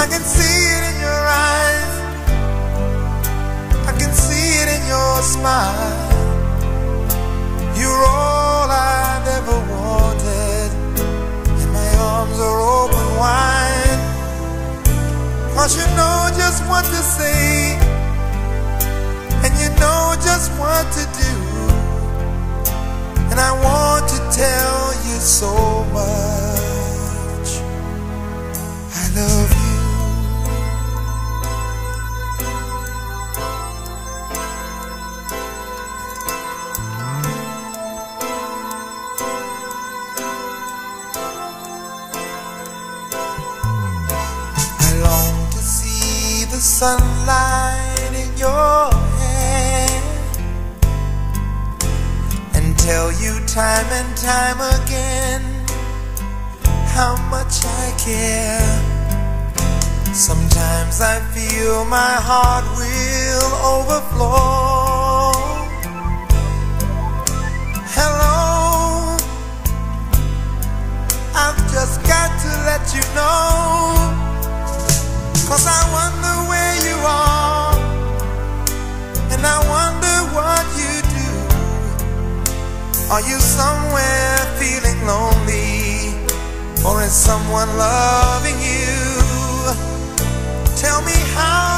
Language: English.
I can see it in your eyes, I can see it in your smile. You're all I've ever wanted, and my arms are open wide. Cause you know just what to say, and you know just what to do. The sunlight in your hair and tell you time and time again how much I care. Sometimes I feel my heart will overflow. Hello, Are you somewhere feeling lonely, or is someone loving you? Tell me how